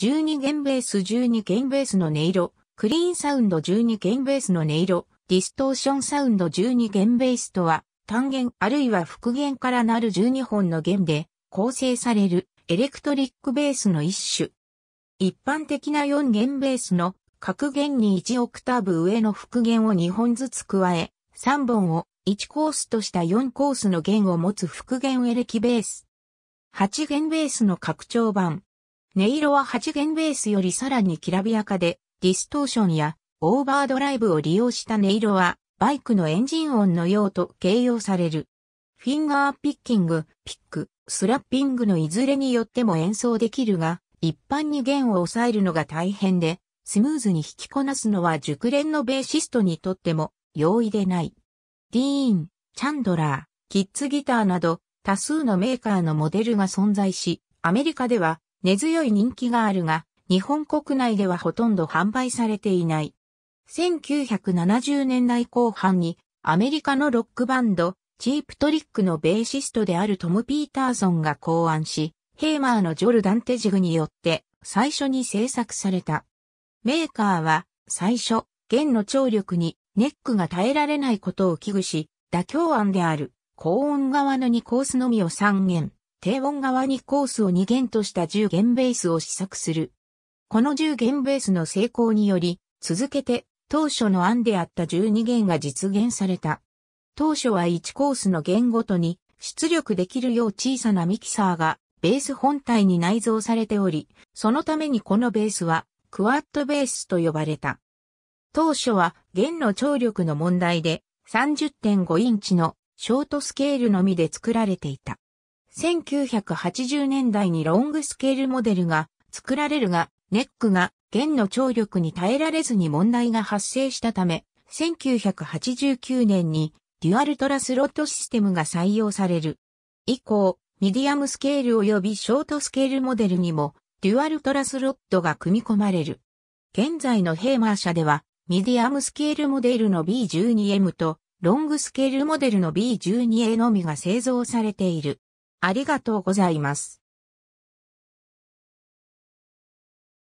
12弦ベース12弦ベースの音色、クリーンサウンド12弦ベースの音色、ディストーションサウンド12弦ベースとは、単弦あるいは複弦からなる12本の弦で構成されるエレクトリックベースの一種。一般的な4弦ベースの各弦に1オクターブ上の複弦を2本ずつ加え、3本を1コースとした4コースの弦を持つ複弦エレキベース。8弦ベースの拡張版。音色は8弦ベースよりさらにきらびやかで、ディストーションやオーバードライブを利用した音色は、バイクのエンジン音のようと形容される。フィンガーピッキング、ピック、スラッピングのいずれによっても演奏できるが、一般に弦を押さえるのが大変で、スムーズに弾きこなすのは熟練のベーシストにとっても容易でない。ディーン、チャンドラー、キッズギターなど多数のメーカーのモデルが存在し、アメリカでは根強い人気があるが、日本国内ではほとんど販売されていない。1970年代後半にアメリカのロックバンド、チープトリックのベーシストであるトム・ピーターソンが考案し、ヘーマーのジョルダンテジグによって最初に制作された。メーカーは最初、弦の張力にネックが耐えられないことを危惧し、妥協案である高音側の2コースのみを3弦、低音側2コースを2弦とした10弦ベースを試作する。この10弦ベースの成功により、続けて当初の案であった12弦が実現された。当初は1コースの弦ごとに出力できるよう小さなミキサーがベース本体に内蔵されており、そのためにこのベースはクワッドベースと呼ばれた。当初は弦の張力の問題で30.5インチのショートスケールのみで作られていた。1980年代にロングスケールモデルが作られるが、ネックが弦の張力に耐えられずに問題が発生したため、1989年にデュアルトラスロッドシステムが採用される。以降、ミディアムスケール及びショートスケールモデルにもデュアルトラスロッドが組み込まれる。現在のヘーマー社では、ミディアムスケールモデルの B12M とロングスケールモデルの B12A のみが製造されている。ありがとうございます。